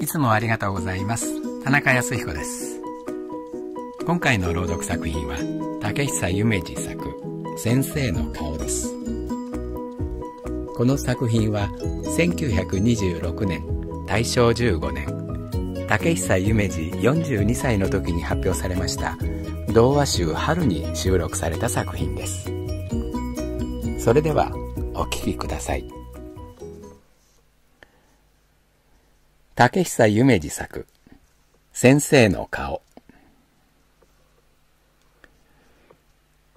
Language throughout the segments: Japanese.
いつもありがとうございます。田中康彦です。今回の朗読作品は竹久夢二作先生の顔です。この作品は1926年大正15年竹久夢二42歳の時に発表されました童話集春に収録された作品です。それではお聴きください。竹久夢二作。先生の顔。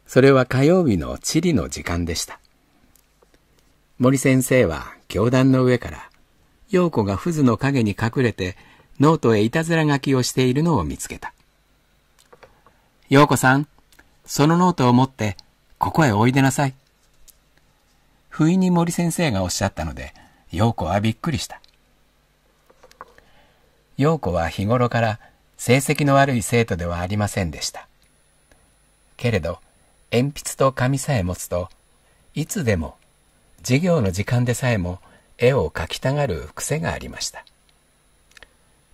それは火曜日の地理の時間でした。森先生は教壇の上から陽子が附図の陰に隠れてノートへいたずら書きをしているのを見つけた。陽子さんそのノートを持ってここへおいでなさい。不意に森先生がおっしゃったので、陽子はびっくりした。陽子は日頃から成績の悪い生徒ではありませんでした。けれど、鉛筆と紙さえ持つと、いつでも、授業の時間でさえも絵を描きたがる癖がありました。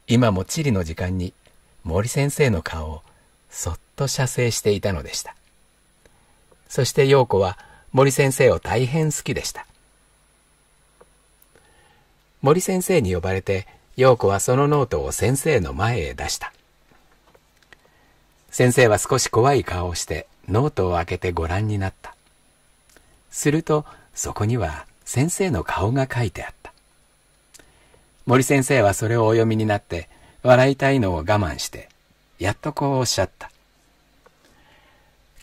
今も地理の時間に森先生の顔をそっと写生していたのでした。そして陽子は森先生を大変好きでした。森先生に呼ばれて、陽子はそのノートを先生の前へ出した。先生は少し怖い顔をしてノートを開けてご覧になった。すると、そこには先生の顔が書いてあった。森先生はそれをお読みになって、笑いたいのを我慢して、やっとこうおっしゃった。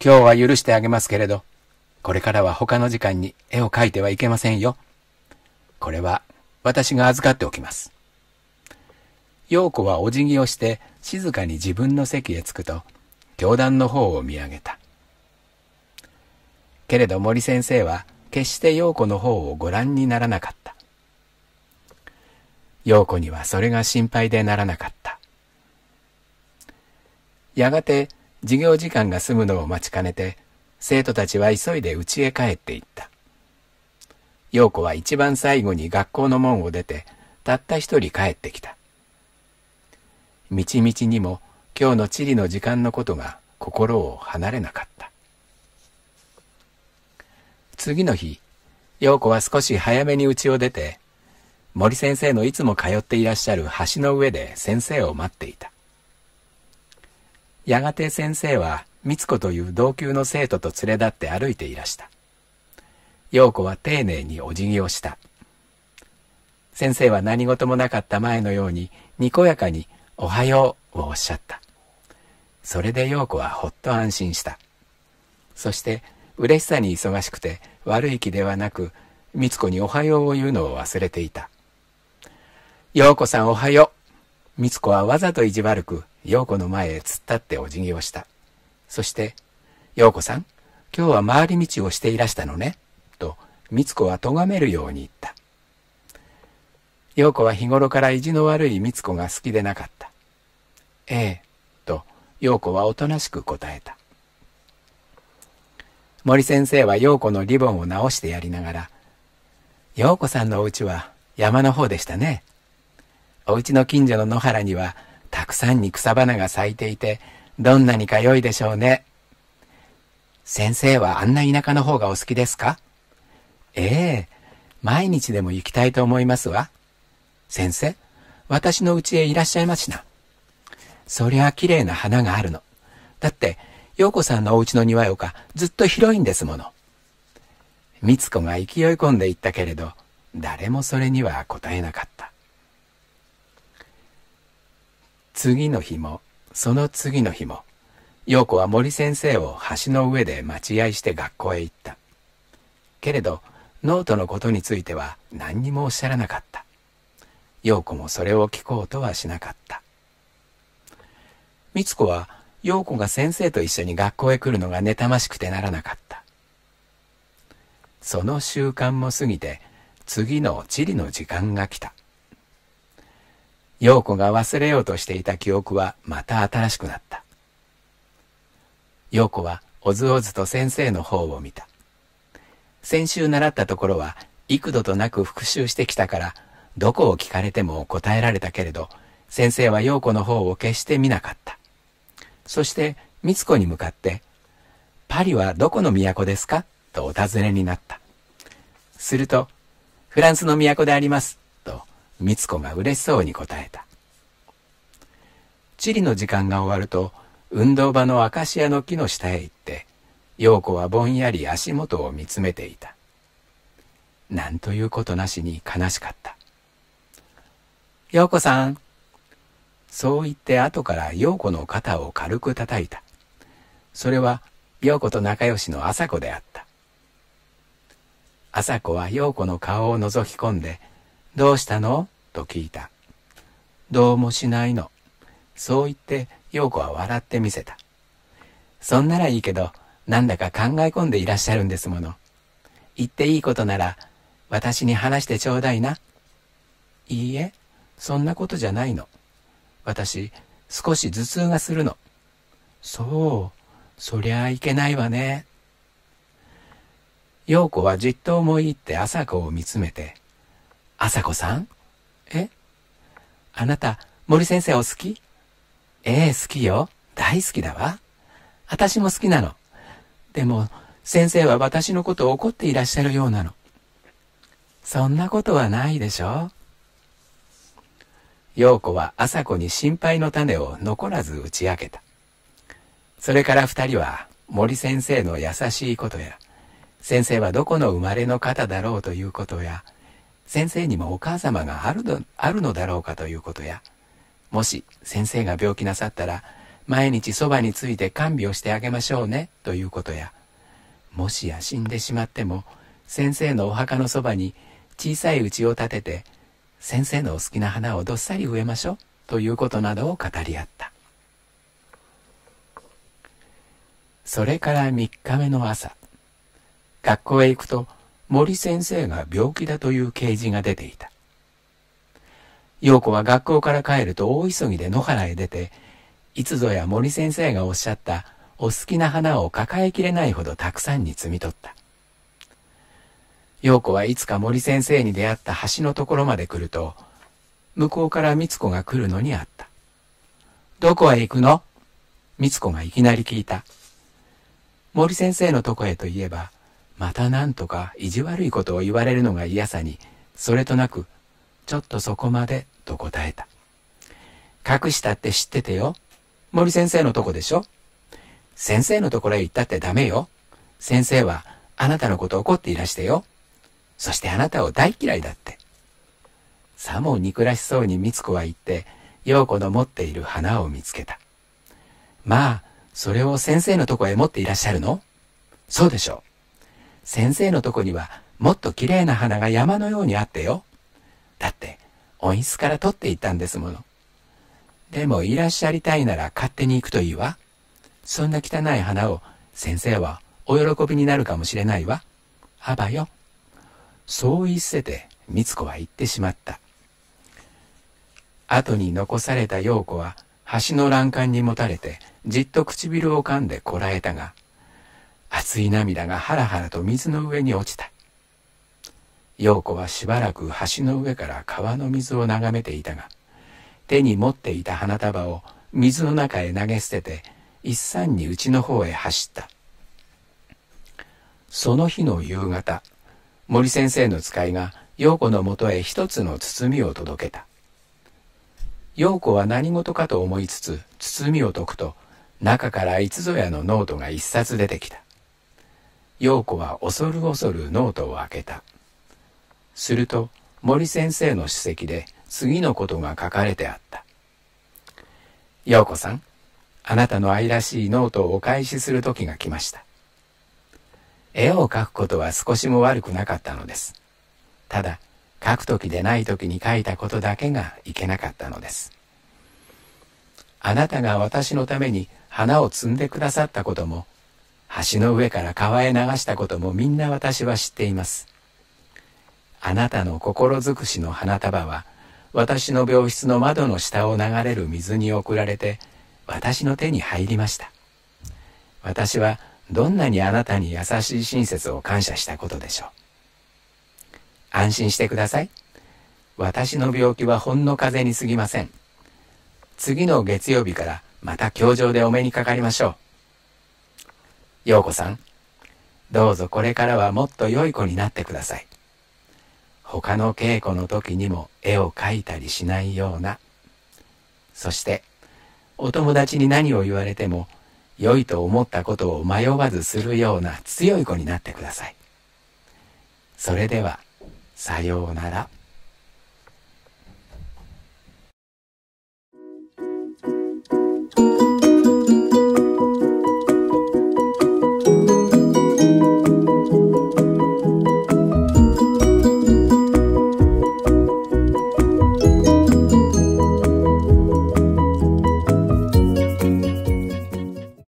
今日は許してあげますけれど、これからは他の時間に絵を描いてはいけませんよ。これは私が預かっておきます。陽子はお辞儀をして静かに自分の席へ着くと、教団の方を見上げた。けれど森先生は決して陽子の方をご覧にならなかった。陽子にはそれが心配でならなかった。やがて授業時間が済むのを待ちかねて、生徒たちは急いで家へ帰っていった。陽子は一番最後に学校の門を出て、たった一人帰ってきた。道々にも今日の地理の時間のことが心を離れなかった。次の日、陽子は少し早めに家を出て、森先生のいつも通っていらっしゃる橋の上で先生を待っていた。やがて先生は美津子という同級の生徒と連れ立って歩いていらした。陽子は丁寧にお辞儀をした。先生は何事もなかった前のように、にこやかに、おはようをおっしゃった。それで陽子はほっと安心した。そして、嬉しさに忙しくて、悪い気ではなく、美津子におはようを言うのを忘れていた。陽子さんおはよう。美津子はわざと意地悪く、陽子の前へ突っ立ってお辞儀をした。そして、陽子さん、今日は回り道をしていらしたのね、と、美津子は咎めるように言った。陽子は日頃から意地の悪い美津子が好きでなかった。ええ、と、陽子はおとなしく答えた。森先生は陽子のリボンを直してやりながら、陽子さんのお家は山の方でしたね。お家の近所の野原にはたくさんに草花が咲いていて、どんなにか良いでしょうね。先生はあんな田舎の方がお好きですか？ええ毎日でも行きたいと思いますわ。先生、私の家へいらっしゃいましな。そりゃ綺麗な花があるの。だって、陽子さんのお家の庭よかずっと広いんですもの。美津子が勢い込んでいったけれど、誰もそれには答えなかった。次の日もその次の日も、陽子は森先生を橋の上で待ち合いして学校へ行った。けれど、ノートのことについては何にもおっしゃらなかった。陽子もそれを聞こうとはしなかった。美津子は陽子が先生と一緒に学校へ来るのが妬ましくてならなかった。その習慣も過ぎて、次の地理の時間が来た。陽子が忘れようとしていた記憶はまた新しくなった。陽子はおずおずと先生の方を見た。先週習ったところは幾度となく復習してきたから、どこを聞かれても答えられたけれど、先生は陽子の方を決して見なかった。そして、美津子に向かって、パリはどこの都ですか？とお尋ねになった。すると、フランスの都であります。と、美津子が嬉しそうに答えた。地理の時間が終わると、運動場のアカシアの木の下へ行って、陽子はぼんやり足元を見つめていた。なんということなしに悲しかった。陽子さん。そう言って後から陽子の肩を軽く叩いた。それは陽子と仲良しの朝子であった。朝子は陽子の顔を覗き込んで、どうしたの？と聞いた。どうもしないの。そう言って陽子は笑ってみせた。そんならいいけど、なんだか考え込んでいらっしゃるんですもの。言っていいことなら、私に話してちょうだいな。いいえ、そんなことじゃないの。私、少し頭痛がするの。そう、そりゃいけないわね。陽子はじっと思い入って朝子を見つめて、朝子さん？え？あなた、森先生お好き？ええ、好きよ。大好きだわ。私も好きなの。でも、先生は私のことを怒っていらっしゃるようなの。そんなことはないでしょ陽子は朝子に心配の種を残らず打ち明けた。それから二人は森先生の優しいことや、先生はどこの生まれの方だろうということや、先生にもお母様があるのあるのだろうかということや、もし先生が病気なさったら、毎日そばについて看病してあげましょうねということや、もしや死んでしまっても、先生のお墓のそばに小さい家を建てて、先生のお好きな花をどっさり植えましょうということなどを語り合った。それから3日目の朝、学校へ行くと森先生が病気だという掲示が出ていた。陽子は学校から帰ると大急ぎで野原へ出て、いつぞや森先生がおっしゃったお好きな花を抱えきれないほどたくさんに摘み取った。陽子はいつか森先生に出会った橋のところまで来ると、向こうから美津子が来るのにあった。どこへ行くの？美津子がいきなり聞いた。森先生のとこへといえば、また何とか意地悪いことを言われるのが嫌さに、それとなく、ちょっとそこまで、と答えた。隠したって知っててよ。森先生のとこでしょ？先生のところへ行ったってダメよ。先生はあなたのこと怒っていらしてよ。そしてあなたを大嫌いだって。さも憎らしそうに美津子は言って、陽子の持っている花を見つけた。まあ、それを先生のとこへ持っていらっしゃるの？そうでしょう。先生のとこにはもっと綺麗な花が山のようにあってよ。だって、温室から取っていったんですもの。でもいらっしゃりたいなら勝手に行くといいわ。そんな汚い花を先生はお喜びになるかもしれないわ。あばよ。そう言い捨てて、みつ子は言ってしまった。後に残された陽子は橋の欄干にもたれてじっと唇を噛んでこらえたが、熱い涙がハラハラと水の上に落ちた。陽子はしばらく橋の上から川の水を眺めていたが、手に持っていた花束を水の中へ投げ捨てて、一散に家の方へ走った。その日の夕方、森先生の使いが陽子のもとへ一つの包みを届けた。陽子は何事かと思いつつ包みを解くと中からいつぞやのノートが一冊出てきた。陽子は恐る恐るノートを開けた。すると森先生の手跡で次のことが書かれてあった。陽子さん、あなたの愛らしいノートをお返しする時が来ました。絵を描くことは少しも悪くなかったのです。ただ、書く時でない時に書いたことだけがいけなかったのです。あなたが私のために花を摘んでくださったことも、橋の上から川へ流したこともみんな私は知っています。あなたの心尽くしの花束は、私の病室の窓の下を流れる水に送られて、私の手に入りました。私はどんなにあなたに優しい親切を感謝したことでしょう。安心してください。私の病気はほんの風邪に過ぎません。次の月曜日からまた教場でお目にかかりましょう。陽子さん、どうぞこれからはもっと良い子になってください。他の稽古の時にも絵を描いたりしないような。そして、お友達に何を言われても、良いと思ったことを迷わずするような強い子になってください。それでは、さようなら。